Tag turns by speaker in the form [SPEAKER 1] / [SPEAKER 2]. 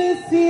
[SPEAKER 1] você se